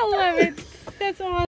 I love it. That's awesome.